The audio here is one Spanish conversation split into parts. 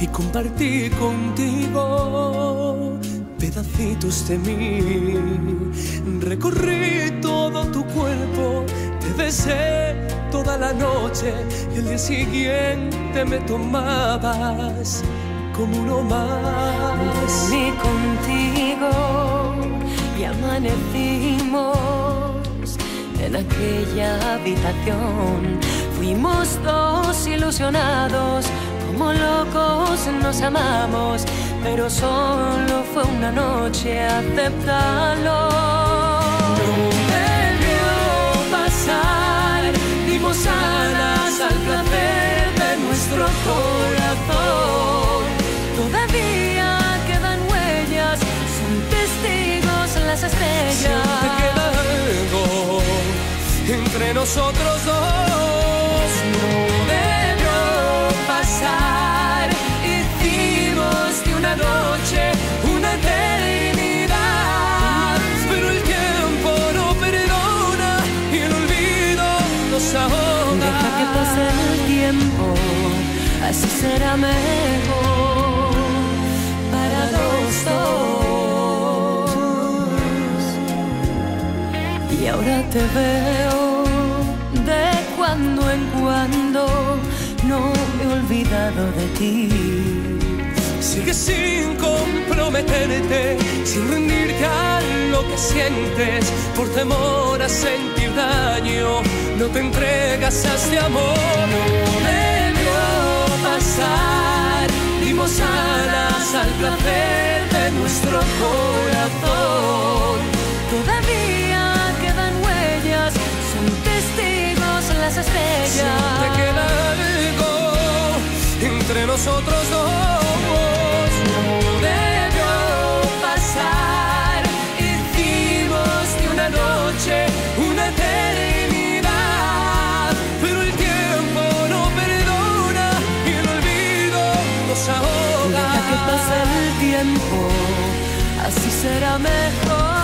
y compartí contigo pedacitos de mí. Recorrí todo tu cuerpo, te besé toda la noche y el día siguiente me tomabas como uno más. Dormí contigo y amanecimos en aquella habitación. Fuimos dos ilusionados, como locos nos amamos, pero solo fue una noche, aceptalo. Nosotros dos. No debió pasar, hicimos de una noche una eternidad. Pero el tiempo no perdona y el olvido nos ahoga. Deja que pase el tiempo, así será mejor para los dos. Y ahora te veo cuando en cuando, no he olvidado de ti. Sigue sin comprometerte, sin rendirte a lo que sientes, por temor a sentir daño, no te entregas a este amor. No debió pasar, dimos alas al placer de nuestro corazón. Nosotros dos. No debió pasar. Hicimos de una noche una eternidad. Pero el tiempo no perdona y el olvido nos ahoga. Deja que pase el tiempo, así será mejor.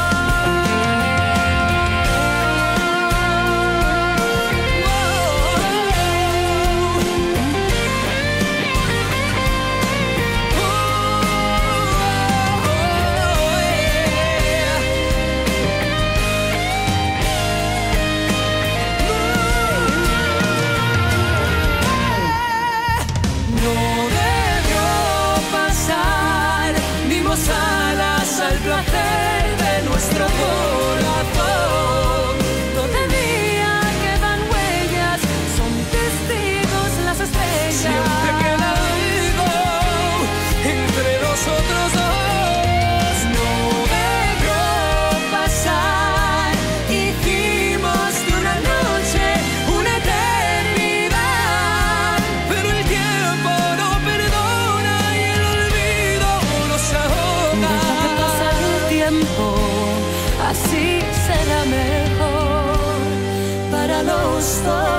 Para